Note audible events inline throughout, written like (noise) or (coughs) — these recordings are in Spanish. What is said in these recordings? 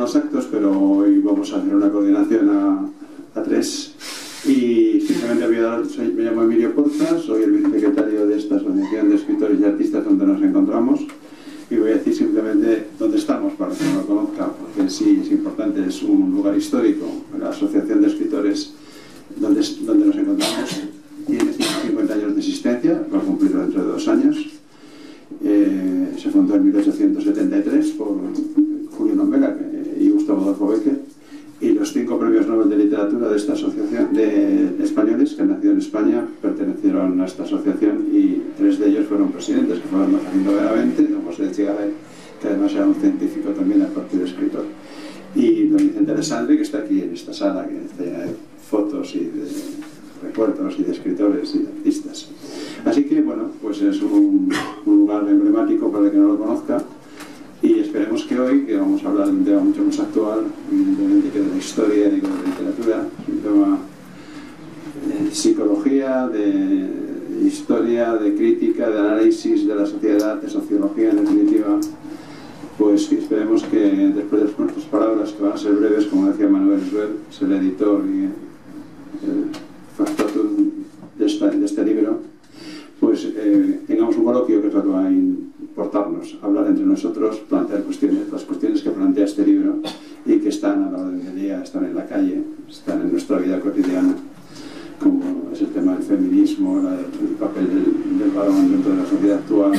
los actos, pero hoy vamos a hacer una coordinación a, a tres. Y simplemente voy a dar, soy, me llamo Emilio Porta, soy el vicesecretario de esta asociación de escritores y artistas donde nos encontramos. Y voy a decir simplemente dónde estamos para que lo conozca, porque sí es importante, es un lugar histórico, la Asociación de Escritores donde, donde nos encontramos. Tiene 150 años de existencia, va a cumplir dentro de dos años. Eh, se fundó en 1873 por Julio Nombela y Y los cinco premios Nobel de Literatura de esta asociación de españoles que han nacido en España pertenecieron a esta asociación y tres de ellos fueron presidentes, que fueron Jacinto Benavente, don José de Chigaray, que además era un científico también, aparte de escritor, y don Vicente Alessandri, que está aquí en esta sala, que tiene fotos y de recuerdos y de escritores y de artistas. Así que, bueno, pues es un, un lugar emblemático para el que no lo conozca esperemos que hoy, que vamos a hablar de un tema mucho más actual, de la historia y de la literatura, un tema de psicología, de historia, de crítica, de análisis de la sociedad, de sociología en definitiva, pues esperemos que después de nuestras palabras, que van a ser breves, como decía Manuel Sver, es el editor y el factotum de, este libro, pues eh, tengamos un coloquio que es lo importarnos, hablar entre nosotros, plantear cuestiones, las cuestiones que plantea este libro y que están a la orden del día, están en la calle, están en nuestra vida cotidiana, como es el tema del feminismo, el papel del, del varón dentro de la sociedad actual,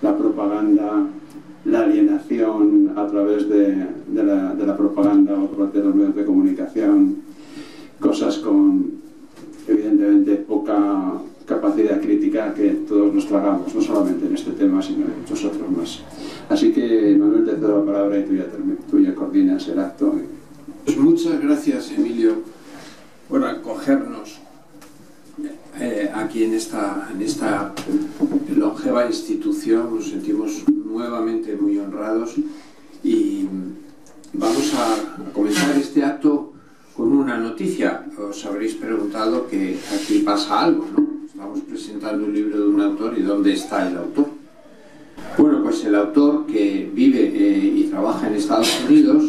la propaganda, la alienación a través de, de, la, de la propaganda o por parte de los medios de comunicación, cosas con evidentemente poca capacidad crítica que todos nos tragamos, no solamente en este tema, sino en muchos otros más. Así que, Manuel, te cedo la palabra y tú ya, tú ya coordinas el acto. Pues muchas gracias, Emilio, por acogernos eh, aquí en esta, en esta longeva institución. Nos sentimos nuevamente muy honrados y vamos a, comenzar este acto con una noticia. Os habréis preguntado que aquí pasa algo, ¿no? Estamos presentando un libro de un autor y ¿dónde está el autor? Bueno, pues el autor que vive eh, y trabaja en Estados Unidos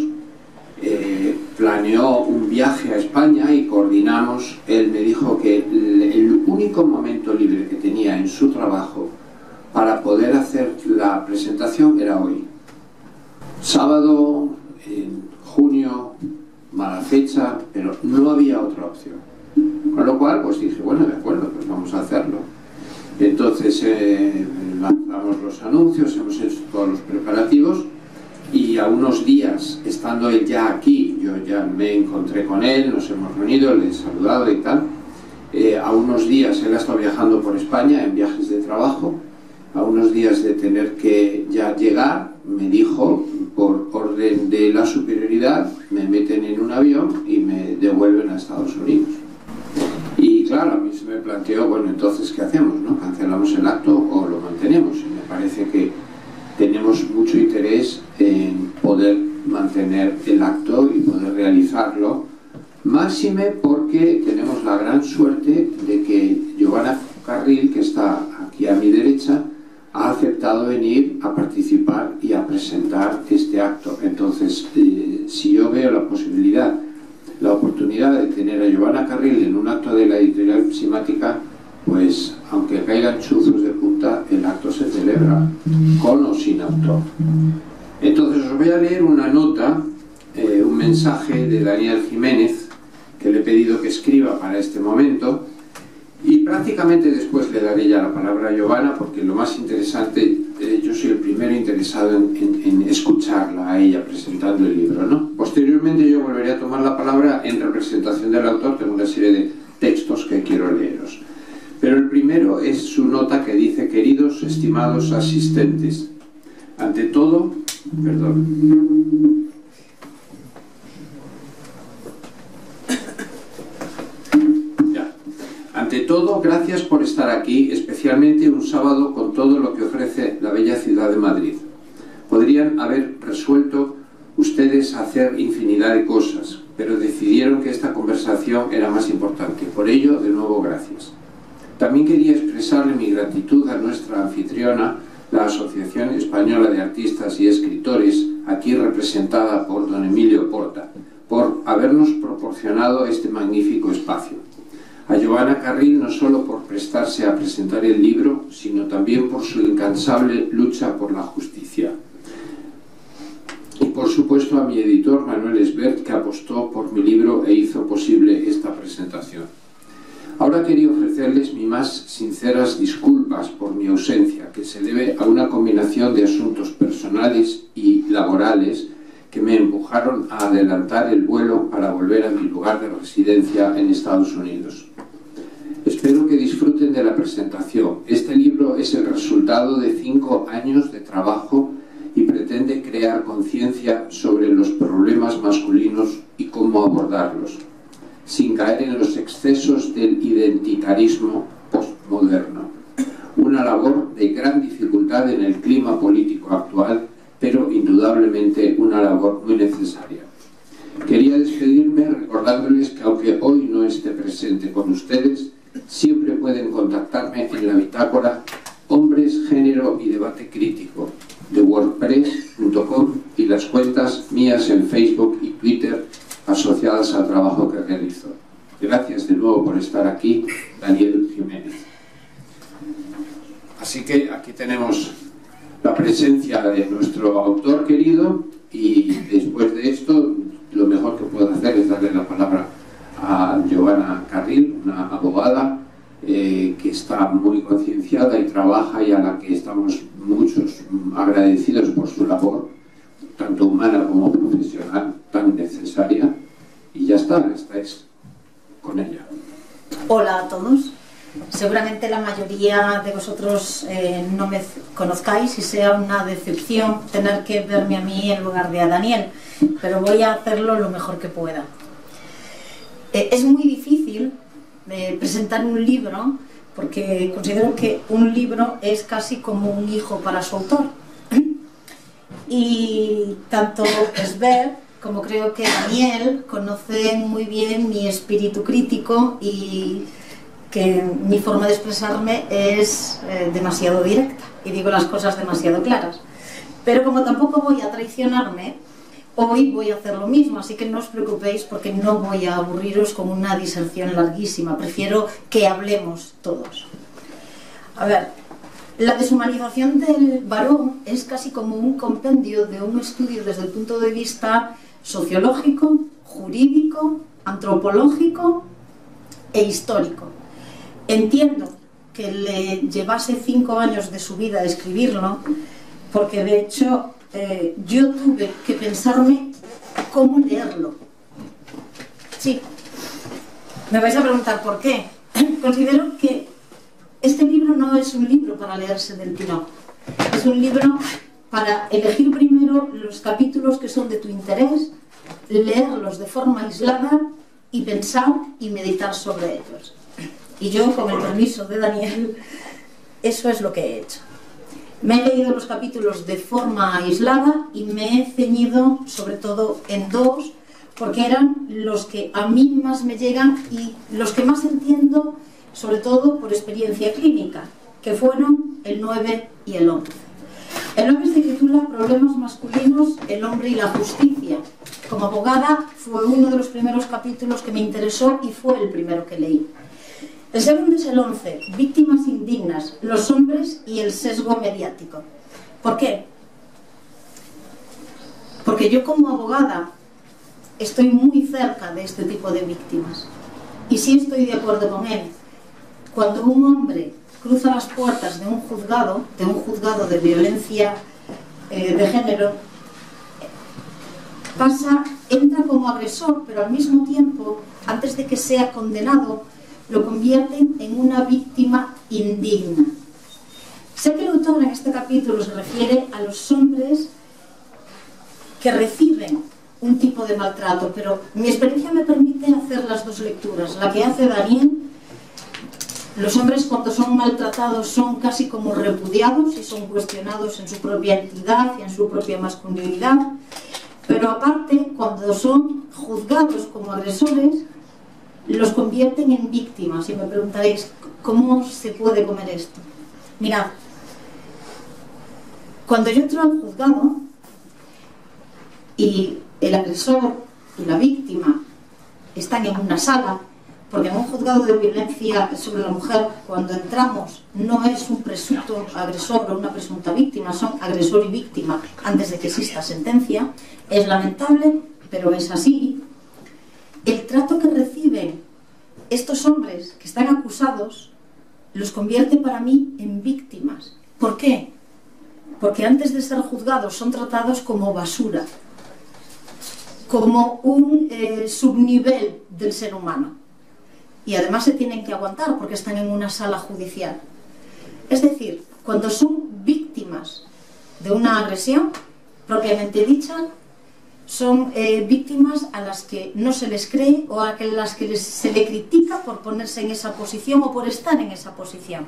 eh, planeó un viaje a España y coordinamos. Él me dijo que el único momento libre que tenía en su trabajo para poder hacer la presentación era hoy. Sábado, en junio, mala fecha, pero no había otra opción. Con lo cual, pues dije, bueno, de acuerdo, pues vamos a hacerlo. Entonces eh, lanzamos los anuncios, hemos hecho todos los preparativos y a unos días, estando él ya aquí, yo ya me encontré con él, nos hemos reunido, le he saludado y tal. Eh, a unos días, él ha estado viajando por España en viajes de trabajo, a unos días de tener que ya llegar, me dijo, por orden de la superioridad, me meten en un avión y me devuelven a Estados Unidos. Claro, a mí se me planteó, bueno, entonces, ¿qué hacemos? No? ¿Cancelamos el acto o lo mantenemos? Y me parece que tenemos mucho interés en poder mantener el acto y poder realizarlo, máxime porque tenemos la gran suerte de que Giovanna Carril, que está aquí a mi derecha, ha aceptado venir a participar y a presentar este acto. Entonces, eh, si yo veo la posibilidad, la oportunidad de tener a Giovanna Carril en un acto de la editorial simática, pues aunque caigan chuzos de punta, el acto se celebra con o sin autor. Entonces os voy a leer una nota, eh, un mensaje de Daniel Jiménez, que le he pedido que escriba para este momento, y prácticamente después le daré ya la palabra a Giovanna, porque lo más interesante, eh, yo soy el primero interesado en, escucharla a ella presentando el libro. ¿no? Posteriormente yo volveré a tomar la palabra en representación del autor, tengo una serie de textos que quiero leeros. Pero el primero es su nota que dice, queridos, estimados asistentes, ante todo, perdón, (coughs) Ante todo, gracias por estar aquí, especialmente un sábado con todo lo que ofrece la bella ciudad de Madrid. Podrían haber resuelto ustedes hacer infinidad de cosas, pero decidieron que esta conversación era más importante. Por ello, de nuevo, gracias. También quería expresarle mi gratitud a nuestra anfitriona, la Asociación Española de Artistas y Escritores, aquí representada por don Emilio Porta, por habernos proporcionado este magnífico espacio. A Giovanna Carril no solo por prestarse a presentar el libro, sino también por su incansable lucha por la justicia. A mi editor Manuel Esbert, que apostó por mi libro e hizo posible esta presentación. Ahora quería ofrecerles mis más sinceras disculpas por mi ausencia, que se debe a una combinación de asuntos personales y laborales que me empujaron a adelantar el vuelo para volver a mi lugar de residencia en Estados Unidos. Espero que disfruten de la presentación. Este libro es el resultado de cinco años de trabajo crear conciencia sobre los problemas masculinos y cómo abordarlos, sin caer en los excesos del identitarismo postmoderno. Una labor de gran dificultad en el clima político actual, pero indudablemente una labor muy necesaria. Quería despedirme recordándoles que aunque hoy no esté presente con ustedes, siempre pueden contactarme en la bitácora Hombres, Género y Debate Crítico de wordpress.com y las cuentas mías en Facebook y Twitter asociadas al trabajo que realizo. Gracias de nuevo por estar aquí, Daniel Jiménez. Así que aquí tenemos la presencia de nuestro autor querido y después de esto lo mejor que puedo hacer es darle la palabra a Giovanna Carril, una abogada eh, que está muy concienciada y trabaja y a la que estamos muchos agradecidos por su labor, tanto humana como profesional, tan necesaria. Y ya está, estáis con ella. Hola a todos. Seguramente la mayoría de vosotros eh, no me conozcáis y sea una decepción tener que verme a mí en lugar de a Daniel, pero voy a hacerlo lo mejor que pueda. Eh, es muy difícil eh, presentar un libro porque considero que un libro es casi como un hijo para su autor. Y tanto Esber como creo que Daniel conocen muy bien mi espíritu crítico y que mi forma de expresarme es eh, demasiado directa y digo las cosas demasiado claras. Pero como tampoco voy a traicionarme, Hoy voy a hacer lo mismo, así que no os preocupéis porque no voy a aburriros con una diserción larguísima. Prefiero que hablemos todos. A ver, la deshumanización del varón es casi como un compendio de un estudio desde el punto de vista sociológico, jurídico, antropológico e histórico. Entiendo que le llevase cinco años de su vida escribirlo, porque de hecho eh, yo tuve que pensarme cómo leerlo. Sí, me vais a preguntar por qué. (clears throat) Considero que este libro no es un libro para leerse del tirón. Es un libro para elegir primero los capítulos que son de tu interés, leerlos de forma aislada y pensar y meditar sobre ellos. Y yo, con el permiso de Daniel, (laughs) eso es lo que he hecho. Me he leído los capítulos de forma aislada y me he ceñido sobre todo en dos, porque eran los que a mí más me llegan y los que más entiendo, sobre todo por experiencia clínica, que fueron el 9 y el 11. El 9 se titula Problemas masculinos, el hombre y la justicia. Como abogada fue uno de los primeros capítulos que me interesó y fue el primero que leí. El segundo es el 11, víctimas indignas, los hombres y el sesgo mediático. ¿Por qué? Porque yo como abogada estoy muy cerca de este tipo de víctimas. Y sí estoy de acuerdo con él. Cuando un hombre cruza las puertas de un juzgado, de un juzgado de violencia eh, de género, pasa, entra como agresor, pero al mismo tiempo, antes de que sea condenado, lo convierten en una víctima indigna. Sé que el autor en este capítulo se refiere a los hombres que reciben un tipo de maltrato, pero mi experiencia me permite hacer las dos lecturas. La que hace Daniel, los hombres cuando son maltratados son casi como repudiados y son cuestionados en su propia entidad y en su propia masculinidad, pero aparte cuando son juzgados como agresores, los convierten en víctimas. Y me preguntaréis, ¿cómo se puede comer esto? Mirad, Cuando yo entro al juzgado y el agresor y la víctima están en una sala, porque en un juzgado de violencia sobre la mujer, cuando entramos, no es un presunto agresor o una presunta víctima, son agresor y víctima antes de que exista sentencia. Es lamentable, pero es así. El trato que reciben estos hombres que están acusados los convierte para mí en víctimas. ¿Por qué? Porque antes de ser juzgados son tratados como basura, como un eh, subnivel del ser humano y además se tienen que aguantar porque están en una sala judicial. Es decir, cuando son víctimas de una agresión propiamente dicha, son eh, víctimas a las que no se les cree o a las que se le critica por ponerse en esa posición o por estar en esa posición.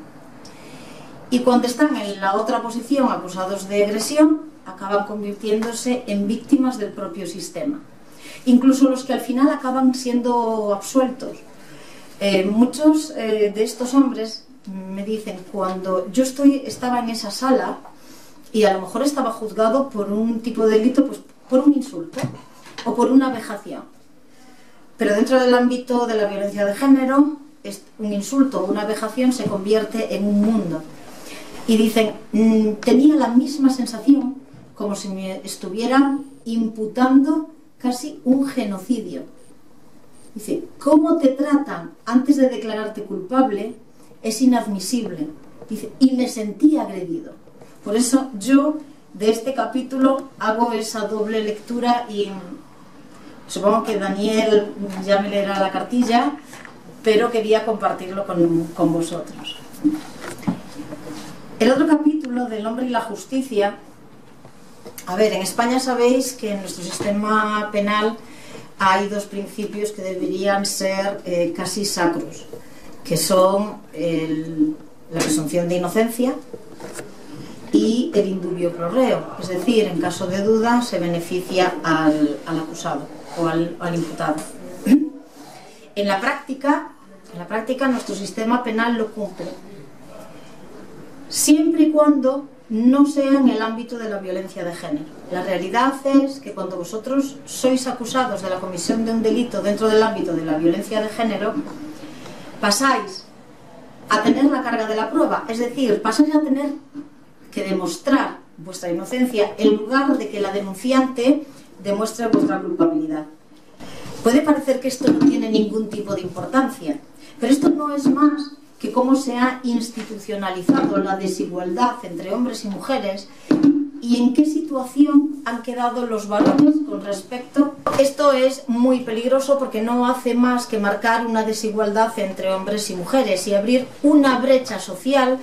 Y cuando están en la otra posición acusados de agresión, acaban convirtiéndose en víctimas del propio sistema. Incluso los que al final acaban siendo absueltos eh, muchos eh, de estos hombres me dicen, cuando yo estoy, estaba en esa sala y a lo mejor estaba juzgado por un tipo de delito, pues por un insulto o por una vejación. Pero dentro del ámbito de la violencia de género, un insulto o una vejación se convierte en un mundo. Y dicen, mm, tenía la misma sensación como si me estuvieran imputando casi un genocidio Dice, cómo te tratan antes de declararte culpable es inadmisible. Dice, y me sentí agredido. Por eso yo de este capítulo hago esa doble lectura y supongo que Daniel ya me leerá la cartilla, pero quería compartirlo con, con vosotros. El otro capítulo del hombre y la justicia, a ver, en España sabéis que en nuestro sistema penal hay dos principios que deberían ser eh, casi sacros, que son la presunción de inocencia y el indubio pro reo, es decir, en caso de duda se beneficia al, acusado o al, al, imputado. En la práctica, en la práctica nuestro sistema penal lo cumple, siempre y cuando no sea en el ámbito de la violencia de género. La realidad es que cuando vosotros sois acusados de la comisión de un delito dentro del ámbito de la violencia de género, pasáis a tener la carga de la prueba, es decir, pasáis a tener que demostrar vuestra inocencia en lugar de que la denunciante demuestre vuestra culpabilidad. Puede parecer que esto no tiene ningún tipo de importancia, pero esto no es más que cómo se ha institucionalizado la desigualdad entre hombres y mujeres y en qué situación han quedado los varones con respecto. Esto es muy peligroso porque no hace más que marcar una desigualdad entre hombres y mujeres y abrir una brecha social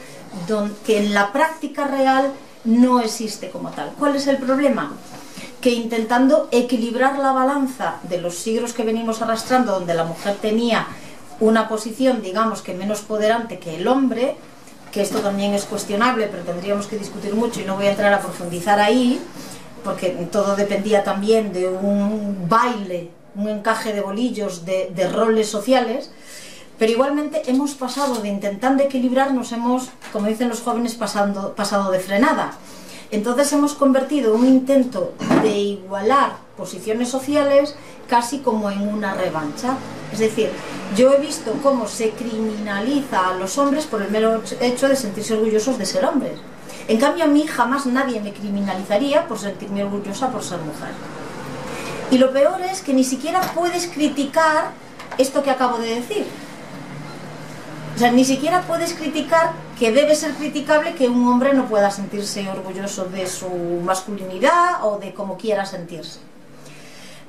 que en la práctica real no existe como tal. ¿Cuál es el problema? Que intentando equilibrar la balanza de los siglos que venimos arrastrando, donde la mujer tenía una posición, digamos, que menos poderante que el hombre, que esto también es cuestionable, pero tendríamos que discutir mucho y no voy a entrar a profundizar ahí, porque todo dependía también de un baile, un encaje de bolillos de, roles sociales, pero igualmente hemos pasado de intentando equilibrarnos, hemos, como dicen los jóvenes, pasado de frenada. Entonces hemos convertido un intento de igualar posiciones sociales casi como en una revancha. Es decir, yo he visto cómo se criminaliza a los hombres por el mero hecho de sentirse orgullosos de ser hombres. En cambio, a mí jamás nadie me criminalizaría por sentirme orgullosa por ser mujer. Y lo peor es que ni siquiera puedes criticar esto que acabo de decir. O sea, ni siquiera puedes criticar que debe ser criticable que un hombre no pueda sentirse orgulloso de su masculinidad o de cómo quiera sentirse.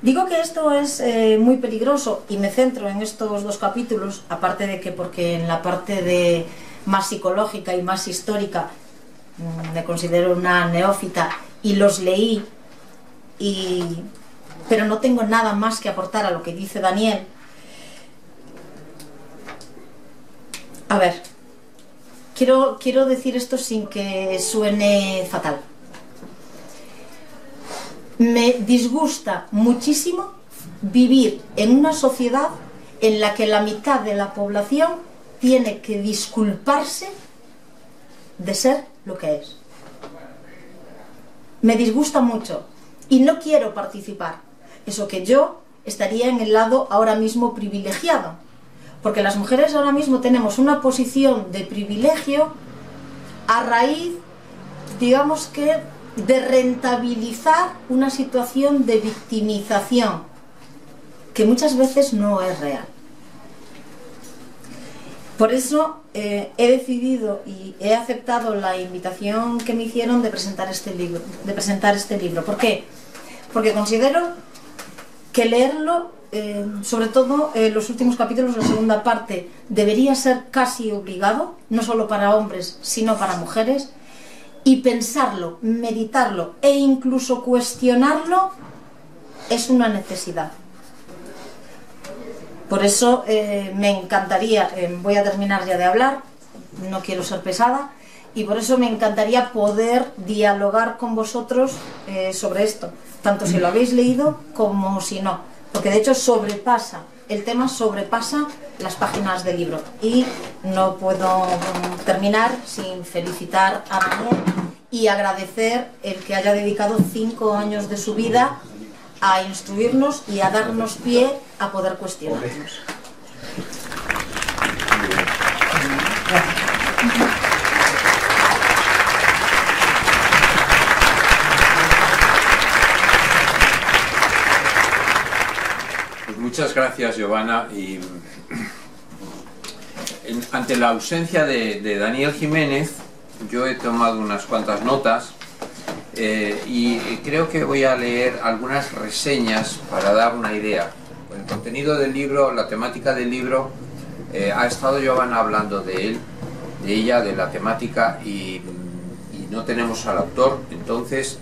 Digo que esto es eh, muy peligroso y me centro en estos dos capítulos, aparte de que porque en la parte de más psicológica y más histórica mm, me considero una neófita y los leí, y, pero no tengo nada más que aportar a lo que dice Daniel. A ver, quiero, quiero decir esto sin que suene fatal me disgusta muchísimo vivir en una sociedad en la que la mitad de la población tiene que disculparse de ser lo que es. me disgusta mucho y no quiero participar. Eso que yo estaría en el lado ahora mismo privilegiado. Porque las mujeres ahora mismo tenemos una posición de privilegio a raíz, digamos que, de rentabilizar una situación de victimización que muchas veces no es real. Por eso eh, he decidido y he aceptado la invitación que me hicieron de presentar este libro. De presentar este libro. ¿Por qué? Porque considero que leerlo, eh, sobre todo eh, los últimos capítulos, la segunda parte, debería ser casi obligado, no solo para hombres, sino para mujeres, y pensarlo, meditarlo e incluso cuestionarlo es una necesidad. Por eso eh, me encantaría, eh, voy a terminar ya de hablar, no quiero ser pesada, y por eso me encantaría poder dialogar con vosotros sobre esto, tanto si lo habéis leído como si no, porque de hecho sobrepasa, el tema sobrepasa las páginas del libro. Y no puedo mm, terminar sin felicitar a Manuel y agradecer el que haya dedicado cinco años de su vida a instruirnos y a darnos pie a poder cuestionarnos. Pues muchas gracias, Giovanna. Y ante la ausencia de, Daniel Jiménez, yo he tomado unas cuantas notas eh, y creo que voy a leer algunas reseñas para dar una idea. El contenido del libro, la temática del libro, eh, ha estado Giovanna hablando de él, de ella, de la temática y no tenemos al autor. Entonces,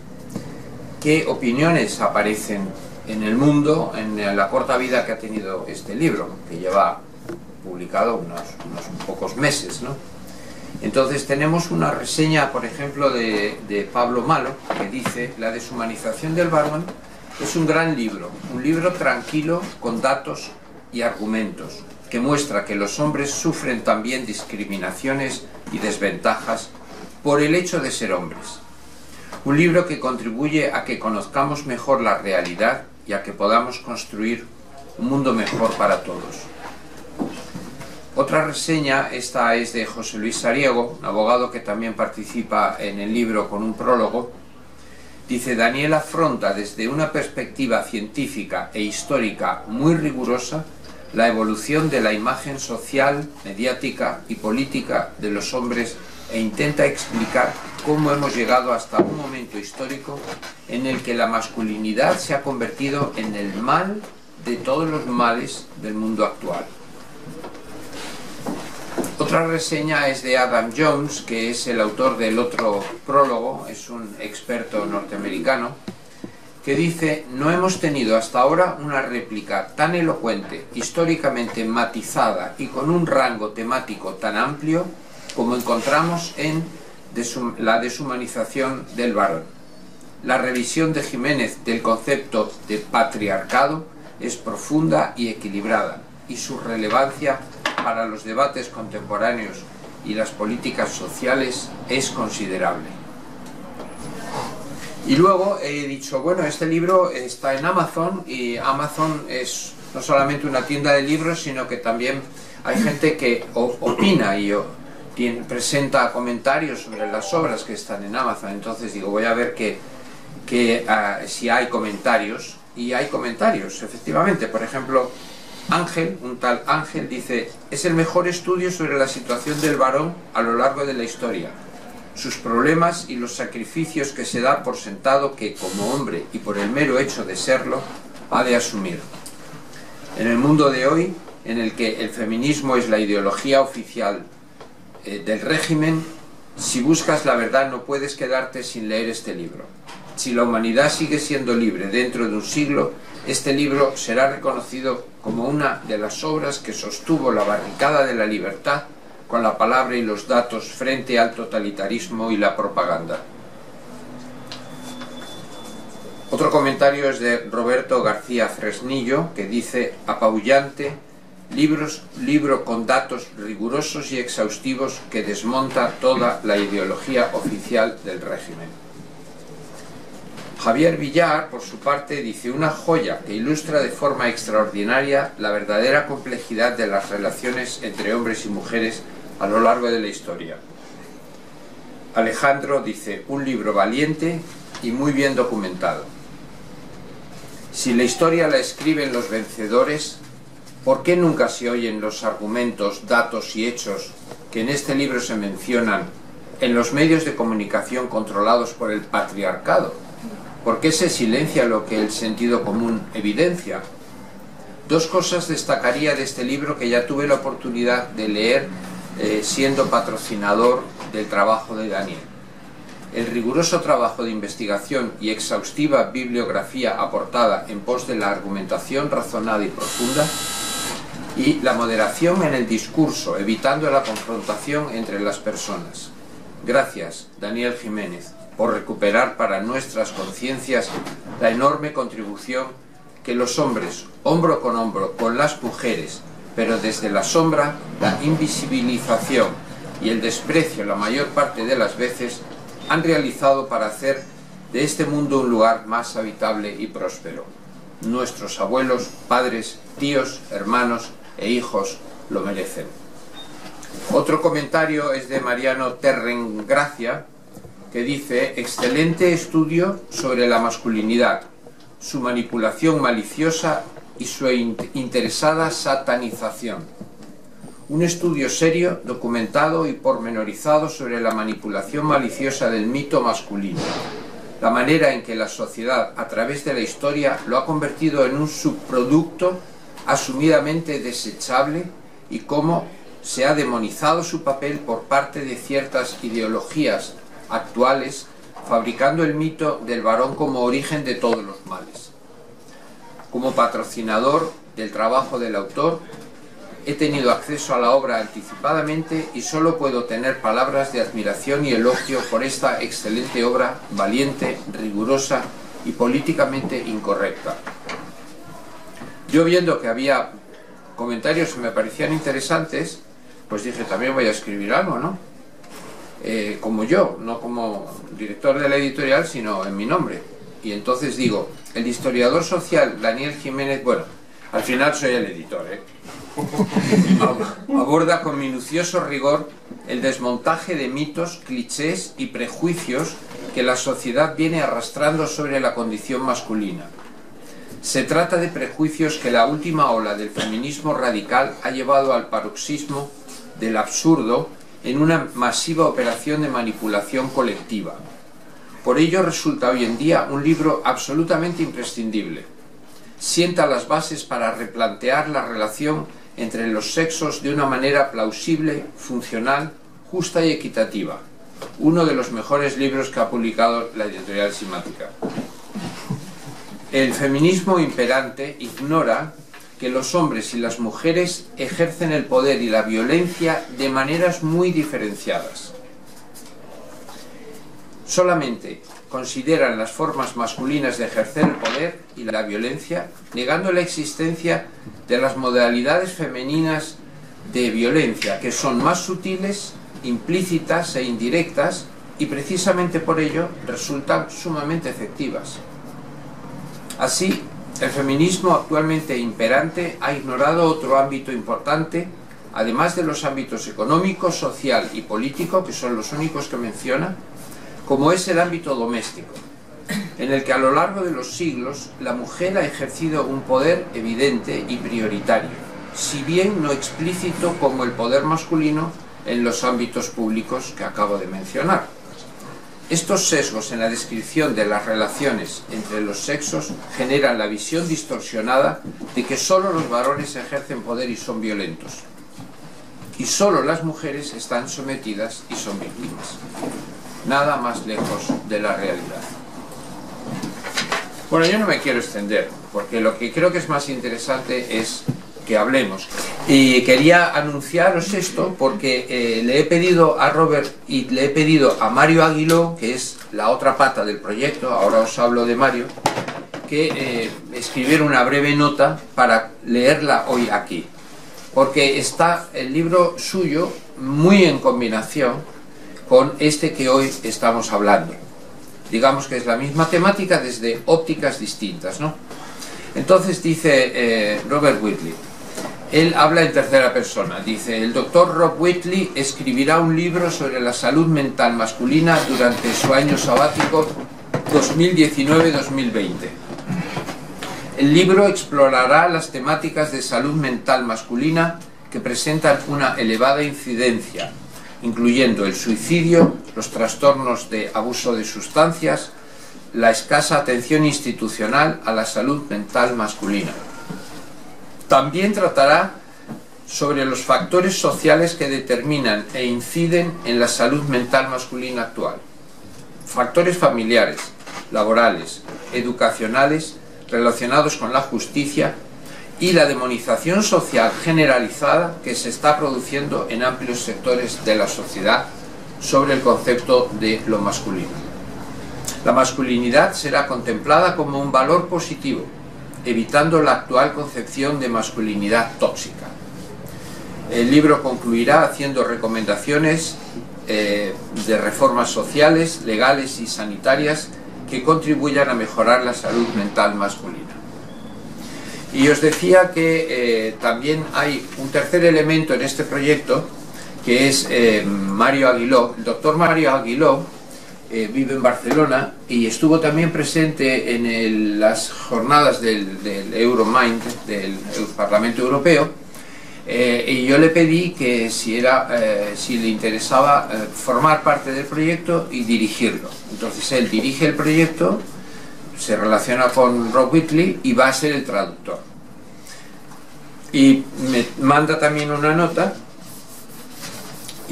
¿qué opiniones aparecen en el mundo en la corta vida que ha tenido este libro, que lleva publicado unos, pocos meses? ¿no? Entonces tenemos una reseña, por ejemplo, de, de Pablo Malo, que dice, la deshumanización del varón es un gran libro, un libro tranquilo con datos y argumentos, que muestra que los hombres sufren también discriminaciones y desventajas por el hecho de ser hombres. Un libro que contribuye a que conozcamos mejor la realidad y a que podamos construir un mundo mejor para todos. Otra reseña, esta es de José Luis Sariego, abogado que también participa en el libro con un prólogo. Dice, Daniel afronta desde una perspectiva científica e histórica muy rigurosa la evolución de la imagen social, mediática y política de los hombres e intenta explicar cómo hemos llegado hasta un momento histórico en el que la masculinidad se ha convertido en el mal de todos los males del mundo actual. Otra reseña es de Adam Jones, que es el autor del otro prólogo, es un experto norteamericano, que dice, no hemos tenido hasta ahora una réplica tan elocuente, históricamente matizada y con un rango temático tan amplio como encontramos en la deshumanización del varón. La revisión de Jiménez del concepto de patriarcado es profunda y equilibrada, y su relevancia para los debates contemporáneos y las políticas sociales es considerable. Y luego he dicho, bueno, este libro está en Amazon y Amazon es no solamente una tienda de libros, sino que también hay gente que opina y tiene- presenta comentarios sobre las obras que están en Amazon. Entonces digo, voy a ver que, que, ah, si hay comentarios. Y hay comentarios, efectivamente. Por ejemplo, Ángel, un tal Ángel, dice, es el mejor estudio sobre la situación del varón a lo largo de la historia, sus problemas y los sacrificios que se da por sentado que como hombre y por el mero hecho de serlo, ha de asumir. En el mundo de hoy, en el que el feminismo es la ideología oficial eh, del régimen, si buscas la verdad no puedes quedarte sin leer este libro. Si la humanidad sigue siendo libre dentro de un siglo, este libro será reconocido como una de las obras que sostuvo la barricada de la libertad con la palabra y los datos frente al totalitarismo y la propaganda. Otro comentario es de Roberto García Fresnillo, que dice, apabullante, libros, libro con datos rigurosos y exhaustivos que desmonta toda la ideología oficial del régimen. Javier Villar, por su parte, dice una joya que ilustra de forma extraordinaria la verdadera complejidad de las relaciones entre hombres y mujeres a lo largo de la historia. Alejandro dice, un libro valiente y muy bien documentado. Si la historia la escriben los vencedores, ¿por qué nunca se oyen los argumentos, datos y hechos que en este libro se mencionan en los medios de comunicación controlados por el patriarcado? ¿Por qué se silencia lo que el sentido común evidencia? Dos cosas destacaría de este libro que ya tuve la oportunidad de leer eh, siendo patrocinador del trabajo de Daniel. El riguroso trabajo de investigación y exhaustiva bibliografía aportada en pos de la argumentación razonada y profunda y la moderación en el discurso, evitando la confrontación entre las personas. Gracias, Daniel Jiménez, por recuperar para nuestras conciencias la enorme contribución que los hombres, hombro con hombro con las mujeres, pero desde la sombra, la invisibilización y el desprecio la mayor parte de las veces han realizado para hacer de este mundo un lugar más habitable y próspero. Nuestros abuelos, padres, tíos, hermanos e hijos lo merecen. Otro comentario es de Mariano Terrengracia, que dice, excelente estudio sobre la masculinidad, su manipulación maliciosa y su interesada satanización. Un estudio serio, documentado y pormenorizado sobre la manipulación maliciosa del mito masculino, la manera en que la sociedad, a través de la historia, lo ha convertido en un subproducto asumidamente desechable y cómo se ha demonizado su papel por parte de ciertas ideologías actuales, fabricando el mito del varón como origen de todos los males. Como patrocinador del trabajo del autor, he tenido acceso a la obra anticipadamente y solo puedo tener palabras de admiración y elogio por esta excelente obra, valiente, rigurosa y políticamente incorrecta. Yo viendo que había comentarios que me parecían interesantes, pues dije, también voy a escribir algo, ¿no? Eh, como yo, no como director de la editorial, sino en mi nombre. Y entonces digo, el historiador social Daniel Jiménez, bueno, al final soy el editor, ¿eh? (laughs) aborda con minucioso rigor el desmontaje de mitos, clichés y prejuicios que la sociedad viene arrastrando sobre la condición masculina. Se trata de prejuicios que la última ola del feminismo radical ha llevado al paroxismo del absurdo en una masiva operación de manipulación colectiva. Por ello resulta hoy en día un libro absolutamente imprescindible. Sienta las bases para replantear la relación entre los sexos de una manera plausible, funcional, justa y equitativa. Uno de los mejores libros que ha publicado la editorial Simática. El feminismo imperante ignora que los hombres y las mujeres ejercen el poder y la violencia de maneras muy diferenciadas. Solamente consideran las formas masculinas de ejercer el poder y la violencia, negando la existencia de las modalidades femeninas de violencia, que son más sutiles, implícitas e indirectas, y precisamente por ello resultan sumamente efectivas. Así, el feminismo actualmente imperante ha ignorado otro ámbito importante, además de los ámbitos económico, social y político, que son los únicos que menciona, como es el ámbito doméstico, en el que a lo largo de los siglos la mujer ha ejercido un poder evidente y prioritario, si bien no explícito como el poder masculino en los ámbitos públicos que acabo de mencionar. Estos sesgos en la descripción de las relaciones entre los sexos generan la visión distorsionada de que solo los varones ejercen poder y son violentos, y solo las mujeres están sometidas y son víctimas. Nada más lejos de la realidad. Bueno, yo no me quiero extender, porque lo que creo que es más interesante es que hablemos. Y quería anunciaros esto porque eh, le he pedido a Robert y le he pedido a Mario Aguiló, que es la otra pata del proyecto, ahora os hablo de Mario, que eh, escribiera una breve nota para leerla hoy aquí. Porque está el libro suyo muy en combinación con este que hoy estamos hablando. digamos que es la misma temática desde ópticas distintas. ¿no? Entonces dice eh, Robert Whitley, él habla en tercera persona, dice, el doctor Rob Whitley escribirá un libro sobre la salud mental masculina durante su año sabático 2019-2020. El libro explorará las temáticas de salud mental masculina que presentan una elevada incidencia, incluyendo el suicidio, los trastornos de abuso de sustancias, la escasa atención institucional a la salud mental masculina. También tratará sobre los factores sociales que determinan e inciden en la salud mental masculina actual. Factores familiares, laborales, educacionales, relacionados con la justicia y la demonización social generalizada que se está produciendo en amplios sectores de la sociedad sobre el concepto de lo masculino. La masculinidad será contemplada como un valor positivo, evitando la actual concepción de masculinidad tóxica. El libro concluirá haciendo recomendaciones eh, de reformas sociales, legales y sanitarias que contribuyan a mejorar la salud mental masculina. Y os decía que eh, también hay un tercer elemento en este proyecto, que es eh, Mario Aguiló. El doctor Mario Aguiló eh, vive en Barcelona y estuvo también presente en las jornadas del, Euromind, del Parlamento Europeo, eh, y yo le pedí que si, era, eh, si le interesaba formar parte del proyecto y dirigirlo. Entonces él dirige el proyecto, se relaciona con Rob Whitley y va a ser el traductor. Y me manda también una nota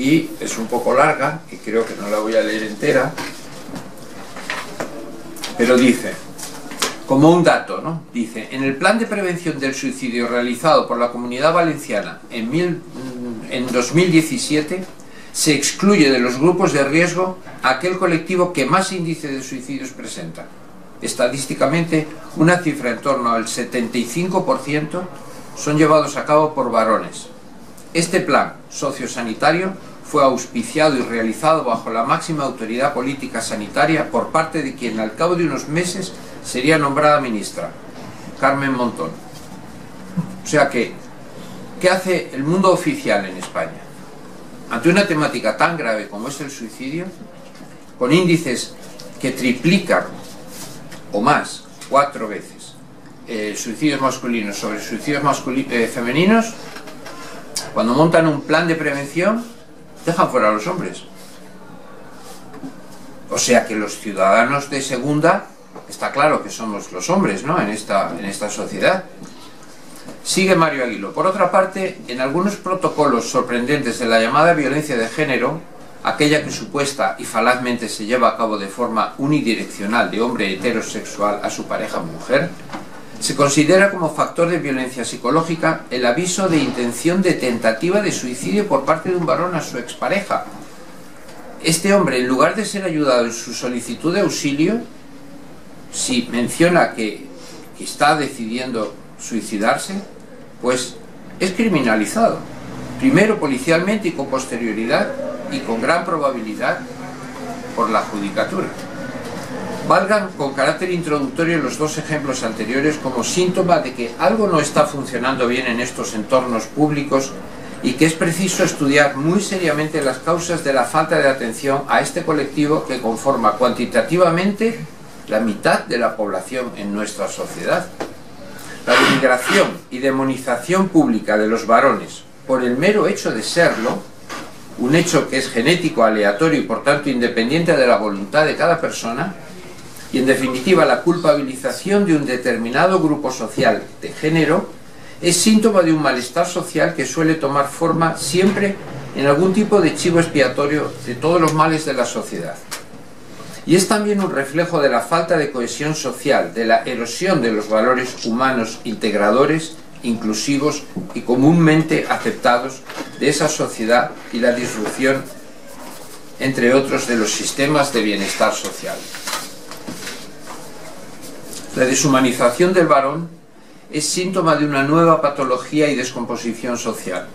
y es un poco larga y creo que no la voy a leer entera, pero dice, como un dato, ¿no? Dice, en el plan de prevención del suicidio realizado por la Comunidad Valenciana en, mm, en 2017, se excluye de los grupos de riesgo aquel colectivo que más índice de suicidios presenta. Estadísticamente, una cifra en torno al 75% son llevados a cabo por varones. Este plan sociosanitario fue auspiciado y realizado bajo la máxima autoridad política sanitaria por parte de quien al cabo de unos meses sería nombrada ministra, Carmen Montón. O sea que, ¿qué hace el mundo oficial en España? Ante una temática tan grave como es el suicidio, con índices que triplican o más, cuatro veces, eh, suicidios masculinos sobre suicidios eh, femeninos, cuando montan un plan de prevención, dejan fuera a los hombres. O sea que los ciudadanos de segunda Está claro que somos los hombres ¿no? en, esta, en esta sociedad. Sigue Mario Aguilo. Por otra parte, en algunos protocolos sorprendentes de la llamada violencia de género, aquella que supuesta y falazmente se lleva a cabo de forma unidireccional de hombre heterosexual a su pareja mujer, se considera como factor de violencia psicológica el aviso de intención de tentativa de suicidio por parte de un varón a su expareja. Este hombre, en lugar de ser ayudado en su solicitud de auxilio, si menciona que, está decidiendo suicidarse, pues es criminalizado. Primero policialmente y con posterioridad y con gran probabilidad por la judicatura. Valgan con carácter introductorio los dos ejemplos anteriores como síntoma de que algo no está funcionando bien en estos entornos públicos y que es preciso estudiar muy seriamente las causas de la falta de atención a este colectivo que conforma cuantitativamente la mitad de la población en nuestra sociedad. La denigración y demonización pública de los varones por el mero hecho de serlo, un hecho que es genético, aleatorio y por tanto independiente de la voluntad de cada persona, y en definitiva la culpabilización de un determinado grupo social de género, es síntoma de un malestar social que suele tomar forma siempre en algún tipo de chivo expiatorio de todos los males de la sociedad y es también un reflejo de la falta de cohesión social, de la erosión de los valores humanos integradores, inclusivos y comúnmente aceptados de esa sociedad y la disrupción, entre otros, de los sistemas de bienestar social. La deshumanización del varón es síntoma de una nueva patología y descomposición social,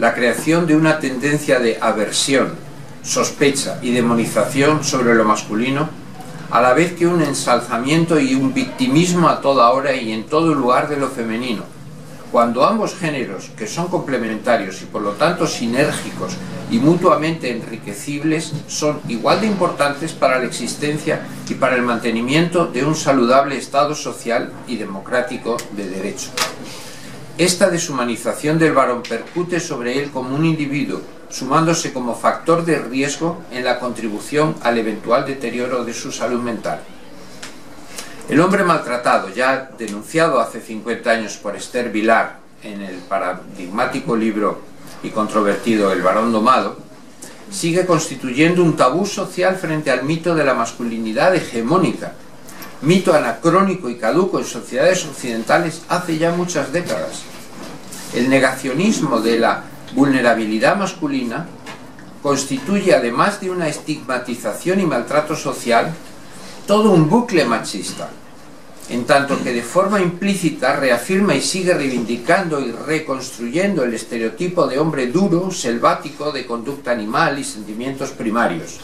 la creación de una tendencia de aversión, sospecha y demonización sobre lo masculino, a la vez que un ensalzamiento y un victimismo a toda hora y en todo lugar de lo femenino. Cuando ambos géneros, que son complementarios y por lo tanto sinérgicos y mutuamente enriquecibles, son igual de importantes para la existencia y para el mantenimiento de un saludable Estado social y democrático de derecho. Esta deshumanización del varón percute sobre él como un individuo, sumándose como factor de riesgo en la contribución al eventual deterioro de su salud mental. El hombre maltratado, ya denunciado hace 50 años por Esther Vilar en el paradigmático libro y controvertido El varón domado, sigue constituyendo un tabú social frente al mito de la masculinidad hegemónica, mito anacrónico y caduco en sociedades occidentales hace ya muchas décadas. El negacionismo de la vulnerabilidad masculina constituye, además de una estigmatización y maltrato social, todo un bucle machista, en tanto que de forma implícita reafirma y sigue reivindicando y reconstruyendo el estereotipo de hombre duro, selvático, de conducta animal y sentimientos primarios.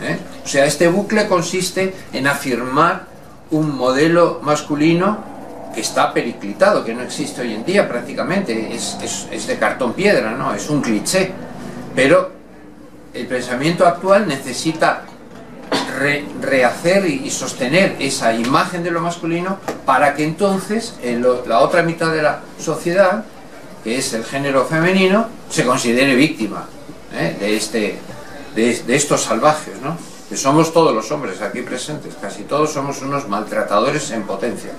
¿Eh? O sea, este bucle consiste en afirmar un modelo masculino que está periclitado, que no existe hoy en día prácticamente, es, es, de cartón piedra, ¿no? es un cliché, pero el pensamiento actual necesita rehacer y, sostener esa imagen de lo masculino para que entonces en la otra mitad de la sociedad, que es el género femenino, se considere víctima ¿eh? de, este, de, de estos salvajes, ¿no? que somos todos los hombres aquí presentes, casi todos somos unos maltratadores en potencia.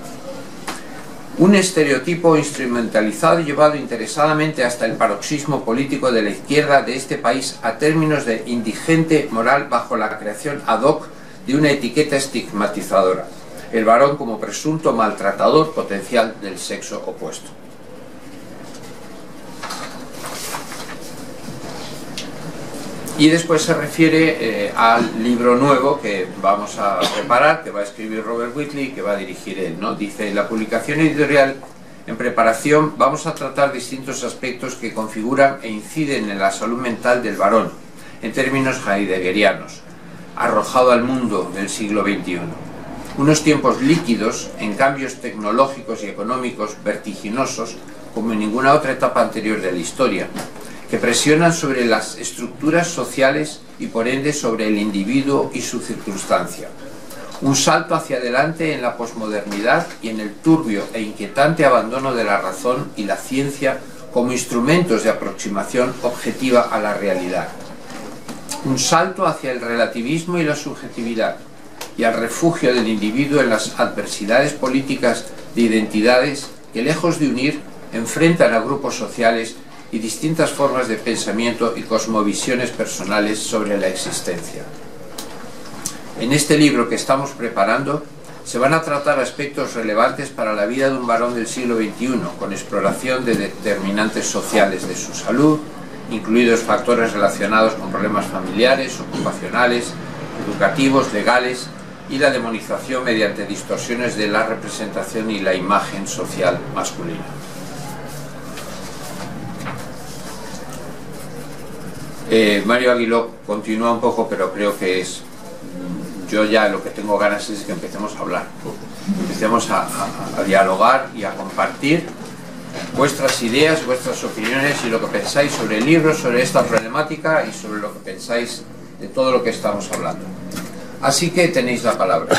Un estereotipo instrumentalizado y llevado interesadamente hasta el paroxismo político de la izquierda de este país a términos de indigente moral bajo la creación ad hoc de una etiqueta estigmatizadora, el varón como presunto maltratador potencial del sexo opuesto. Y después se refiere eh, al libro nuevo que vamos a preparar, que va a escribir Robert Whitley, que va a dirigir él. ¿no? Dice, la publicación editorial en preparación vamos a tratar distintos aspectos que configuran e inciden en la salud mental del varón, en términos heideggerianos, arrojado al mundo del siglo XXI. Unos tiempos líquidos en cambios tecnológicos y económicos vertiginosos como en ninguna otra etapa anterior de la historia, que presionan sobre las estructuras sociales y por ende sobre el individuo y su circunstancia. Un salto hacia adelante en la posmodernidad y en el turbio e inquietante abandono de la razón y la ciencia como instrumentos de aproximación objetiva a la realidad. Un salto hacia el relativismo y la subjetividad y al refugio del individuo en las adversidades políticas de identidades que lejos de unir enfrentan a grupos sociales y distintas formas de pensamiento y cosmovisiones personales sobre la existencia. En este libro que estamos preparando se van a tratar aspectos relevantes para la vida de un varón del siglo XXI, con exploración de determinantes sociales de su salud, incluidos factores relacionados con problemas familiares, ocupacionales, educativos, legales y la demonización mediante distorsiones de la representación y la imagen social masculina. Eh, Mario Aguiló continúa un poco, pero creo que es... Yo ya lo que tengo ganas es que empecemos a hablar, empecemos a, dialogar y a compartir vuestras ideas, vuestras opiniones y lo que pensáis sobre el libro, sobre esta problemática y sobre lo que pensáis de todo lo que estamos hablando. Así que tenéis la palabra.